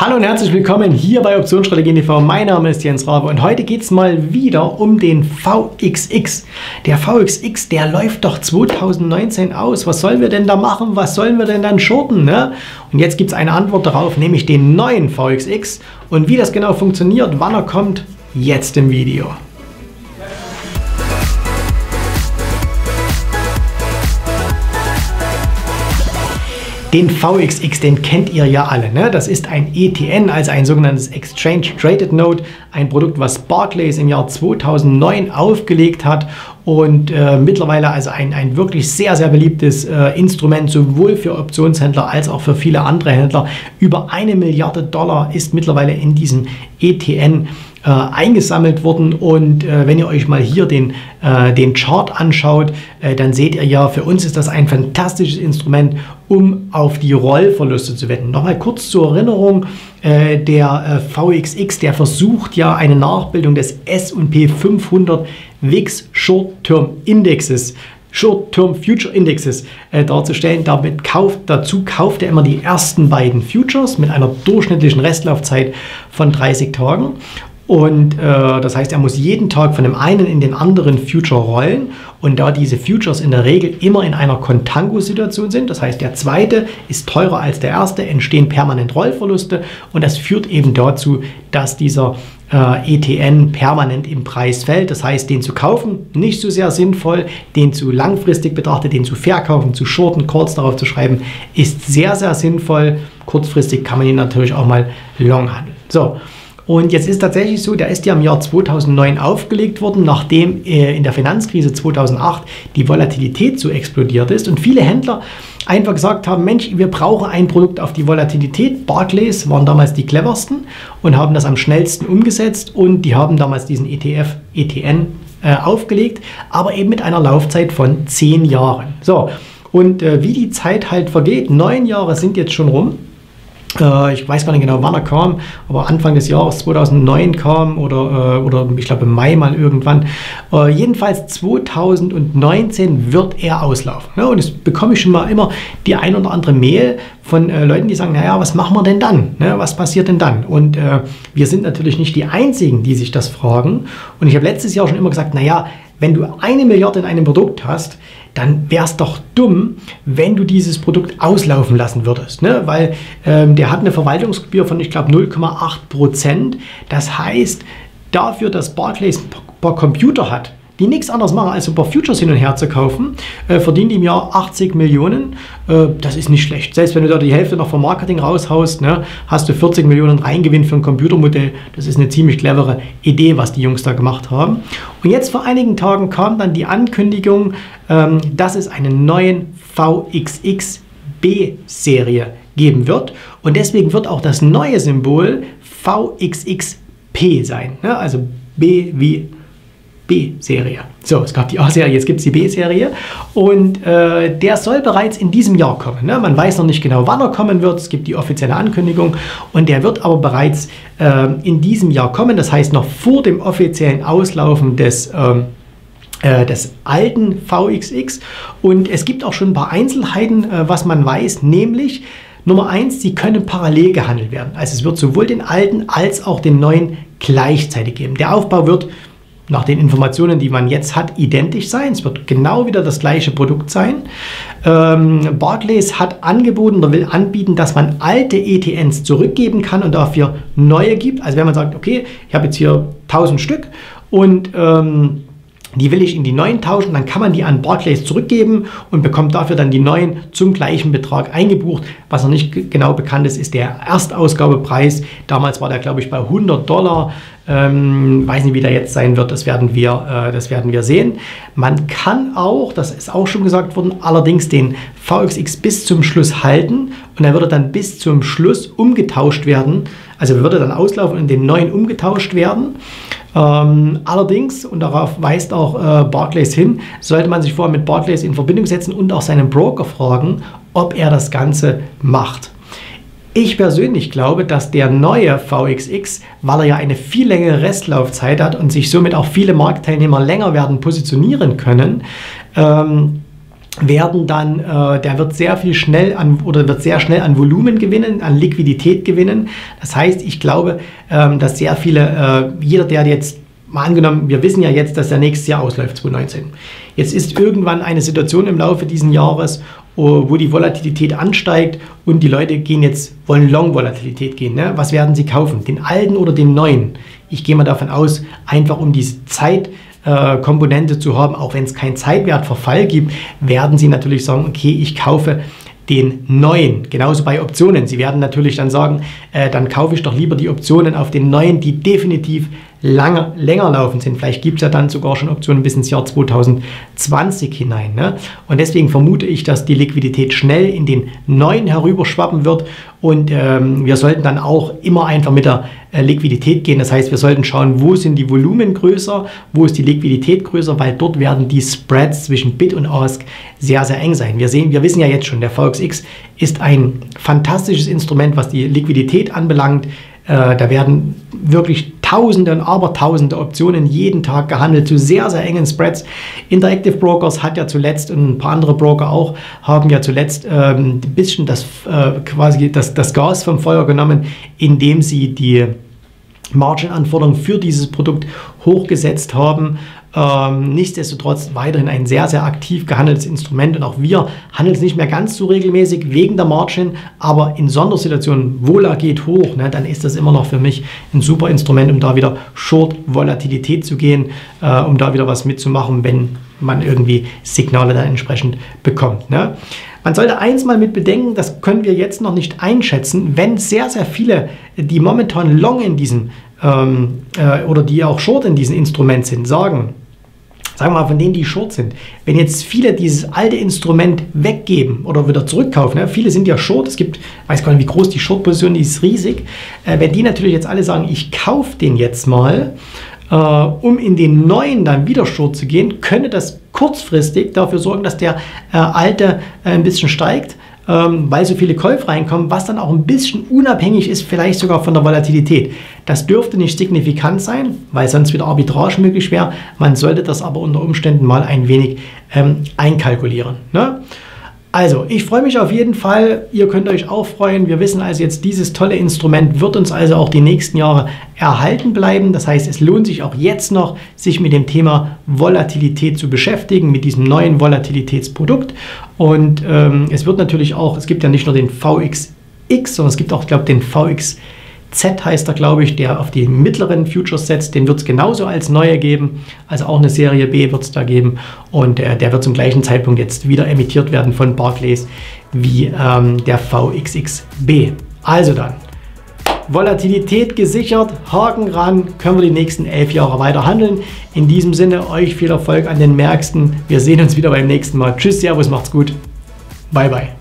Hallo und herzlich willkommen hier bei Optionsstrategien TV. Mein Name ist Jens Rabe und heute geht es mal wieder um den VXX. Der VXX, der läuft doch 2019 aus. Was sollen wir denn da machen? Was sollen wir denn dann shorten? Ne? Und jetzt gibt es eine Antwort darauf, nämlich den neuen VXX. Und wie das genau funktioniert, wann er kommt, jetzt im Video. Den VXX, den kennt ihr ja alle. Ne? Das ist ein ETN, also ein sogenanntes Exchange Traded Note, ein Produkt, was Barclays im Jahr 2009 aufgelegt hat und äh, mittlerweile also ein, ein wirklich sehr, sehr beliebtes äh, Instrument, sowohl für Optionshändler als auch für viele andere Händler. Über eine Milliarde Dollar ist mittlerweile in diesem ETN äh, eingesammelt worden. Und äh, wenn ihr euch mal hier den, äh, den Chart anschaut, äh, dann seht ihr ja, für uns ist das ein fantastisches Instrument, um auf die Rollverluste zu wetten. Nochmal kurz zur Erinnerung, äh, der äh, VXX, der versucht ja eine Nachbildung des S&P 500 WIX Short-Term Indexes Short-Term Future Indexes äh, darzustellen. Damit kauft, dazu kauft er immer die ersten beiden Futures mit einer durchschnittlichen Restlaufzeit von 30 Tagen. Und äh, das heißt, er muss jeden Tag von dem einen in den anderen Future rollen. Und da diese Futures in der Regel immer in einer Contango-Situation sind, das heißt, der zweite ist teurer als der erste, entstehen permanent Rollverluste. Und das führt eben dazu, dass dieser äh, ETN permanent im Preis fällt. Das heißt, den zu kaufen, nicht so sehr sinnvoll, den zu langfristig betrachtet, den zu verkaufen, zu shorten, kurz darauf zu schreiben, ist sehr, sehr sinnvoll. Kurzfristig kann man ihn natürlich auch mal long handeln. So. Und jetzt ist tatsächlich so, der ist ja im Jahr 2009 aufgelegt worden, nachdem äh, in der Finanzkrise 2008 die Volatilität so explodiert ist und viele Händler einfach gesagt haben, Mensch, wir brauchen ein Produkt auf die Volatilität. Barclays waren damals die cleversten und haben das am schnellsten umgesetzt und die haben damals diesen ETF, ETN äh, aufgelegt, aber eben mit einer Laufzeit von zehn Jahren. So, und äh, wie die Zeit halt vergeht, neun Jahre sind jetzt schon rum äh, ich weiß gar nicht genau, wann er kam, aber Anfang des Jahres 2009 kam oder, äh, oder ich glaube im Mai mal irgendwann. Äh, jedenfalls 2019 wird er auslaufen. Ne? Und jetzt bekomme ich schon mal immer die ein oder andere Mail von Leuten, die sagen, naja, was machen wir denn dann? Ne? Was passiert denn dann? Und wir sind natürlich nicht die Einzigen, die sich das fragen. Und ich habe letztes Jahr schon immer gesagt, naja, wenn du eine Milliarde in einem Produkt hast, dann wäre es doch dumm, wenn du dieses Produkt auslaufen lassen würdest. Ne? Weil ähm, der hat eine Verwaltungsgebühr von, ich glaube, 0,8 Prozent. Das heißt, dafür, dass Barclays ein paar Computer hat, die nichts anderes machen, als ein paar Futures hin und her zu kaufen, äh, verdienen die im Jahr 80 Millionen. Äh, das ist nicht schlecht. Selbst wenn du da die Hälfte noch vom Marketing raushaust, ne, hast du 40 Millionen Reingewinn für ein Computermodell. Das ist eine ziemlich clevere Idee, was die Jungs da gemacht haben. Und jetzt vor einigen Tagen kam dann die Ankündigung, ähm, dass es einen neuen VXX B-Serie geben wird. Und deswegen wird auch das neue Symbol VXXP sein. Ne? Also B wie B-Serie. So, es gab die A-Serie, jetzt gibt es die B-Serie. Und äh, der soll bereits in diesem Jahr kommen. Ne? Man weiß noch nicht genau, wann er kommen wird. Es gibt die offizielle Ankündigung. Und der wird aber bereits äh, in diesem Jahr kommen. Das heißt, noch vor dem offiziellen Auslaufen des. Ähm, äh, des alten VXX und es gibt auch schon ein paar Einzelheiten, äh, was man weiß, nämlich Nummer eins, sie können parallel gehandelt werden. Also es wird sowohl den alten als auch den neuen gleichzeitig geben. Der Aufbau wird nach den Informationen, die man jetzt hat, identisch sein. Es wird genau wieder das gleiche Produkt sein. Ähm, Barclays hat angeboten oder will anbieten, dass man alte ETNs zurückgeben kann und dafür neue gibt. Also wenn man sagt, okay, ich habe jetzt hier 1000 Stück und ähm, die will ich in die neuen tauschen, dann kann man die an Barclays zurückgeben und bekommt dafür dann die neuen zum gleichen Betrag eingebucht. Was noch nicht genau bekannt ist, ist der Erstausgabepreis. Damals war der, glaube ich, bei 100 Dollar. Ähm, weiß nicht, wie der jetzt sein wird, das werden, wir, äh, das werden wir sehen. Man kann auch, das ist auch schon gesagt worden, allerdings den VXX bis zum Schluss halten und er würde dann bis zum Schluss umgetauscht werden. Also würde dann auslaufen und den neuen umgetauscht werden. Ähm, allerdings, und darauf weist auch äh, Barclays hin, sollte man sich vorher mit Barclays in Verbindung setzen und auch seinen Broker fragen, ob er das Ganze macht. Ich persönlich glaube, dass der neue VXX, weil er ja eine viel längere Restlaufzeit hat und sich somit auch viele Marktteilnehmer länger werden positionieren können, ähm, werden dann, äh, der wird sehr viel schnell an oder wird sehr schnell an Volumen gewinnen, an Liquidität gewinnen. Das heißt, ich glaube, ähm, dass sehr viele, äh, jeder, der jetzt mal angenommen, wir wissen ja jetzt, dass der nächste Jahr ausläuft, 2019. Jetzt ist irgendwann eine Situation im Laufe dieses Jahres, wo die Volatilität ansteigt und die Leute gehen jetzt, wollen Long-Volatilität gehen. Ne? Was werden sie kaufen? Den alten oder den neuen? Ich gehe mal davon aus, einfach um diese Zeitkomponente zu haben, auch wenn es keinen Zeitwertverfall gibt, werden sie natürlich sagen, okay, ich kaufe den neuen. Genauso bei Optionen. Sie werden natürlich dann sagen, äh, dann kaufe ich doch lieber die Optionen auf den neuen, die definitiv lange, länger laufen sind. Vielleicht gibt es ja dann sogar schon Optionen bis ins Jahr 2020 hinein. Ne? Und deswegen vermute ich, dass die Liquidität schnell in den neuen herüberschwappen wird. Und ähm, wir sollten dann auch immer einfach mit der äh, Liquidität gehen. Das heißt, wir sollten schauen, wo sind die Volumen größer, wo ist die Liquidität größer, weil dort werden die Spreads zwischen Bid und Ask sehr, sehr eng sein. Wir, sehen, wir wissen ja jetzt schon, der VXX ist ein fantastisches Instrument, was die Liquidität anbelangt. Äh, da werden wirklich Tausende und Abertausende Optionen jeden Tag gehandelt zu sehr, sehr engen Spreads. Interactive Brokers hat ja zuletzt und ein paar andere Broker auch, haben ja zuletzt ähm, ein bisschen das, äh, quasi das, das Gas vom Feuer genommen, indem sie die Margin-Anforderungen für dieses Produkt hochgesetzt haben. Ähm, nichtsdestotrotz weiterhin ein sehr, sehr aktiv gehandeltes Instrument und auch wir handeln es nicht mehr ganz so regelmäßig wegen der Margin, aber in Sondersituationen, Vola geht hoch, ne, dann ist das immer noch für mich ein super Instrument, um da wieder Short-Volatilität zu gehen, äh, um da wieder was mitzumachen, wenn man irgendwie Signale dann entsprechend bekommt. Ne? Man sollte eins mal mit bedenken, das können wir jetzt noch nicht einschätzen, wenn sehr, sehr viele, die momentan long in diesem ähm, äh, oder die auch short in diesem Instrument sind, sagen, sagen wir mal von denen, die short sind, wenn jetzt viele dieses alte Instrument weggeben oder wieder zurückkaufen, ne? viele sind ja short, es gibt, weiß gar nicht, wie groß die Short-Position ist, ist riesig, äh, wenn die natürlich jetzt alle sagen, ich kaufe den jetzt mal, äh, um in den neuen dann wieder short zu gehen, könnte das kurzfristig dafür sorgen, dass der äh, alte äh, ein bisschen steigt ähm, weil so viele Käufe reinkommen, was dann auch ein bisschen unabhängig ist, vielleicht sogar von der Volatilität. Das dürfte nicht signifikant sein, weil sonst wieder Arbitrage möglich wäre. Man sollte das aber unter Umständen mal ein wenig ähm, einkalkulieren. Ne? Also, ich freue mich auf jeden Fall. Ihr könnt euch auch freuen. Wir wissen also jetzt, dieses tolle Instrument wird uns also auch die nächsten Jahre erhalten bleiben. Das heißt, es lohnt sich auch jetzt noch, sich mit dem Thema Volatilität zu beschäftigen, mit diesem neuen Volatilitätsprodukt. Und ähm, es wird natürlich auch, es gibt ja nicht nur den VXX, sondern es gibt auch, ich glaube, den VX Z heißt er, glaube ich, der auf die mittleren Futures setzt. Den wird es genauso als neue geben. Also auch eine Serie B wird es da geben. Und äh, der wird zum gleichen Zeitpunkt jetzt wieder emittiert werden von Barclays wie ähm, der VXXB. Also dann, Volatilität gesichert, Haken ran, können wir die nächsten elf Jahre weiter handeln. In diesem Sinne, euch viel Erfolg an den Märkten. Wir sehen uns wieder beim nächsten Mal. Tschüss, Servus, macht's gut. Bye, bye.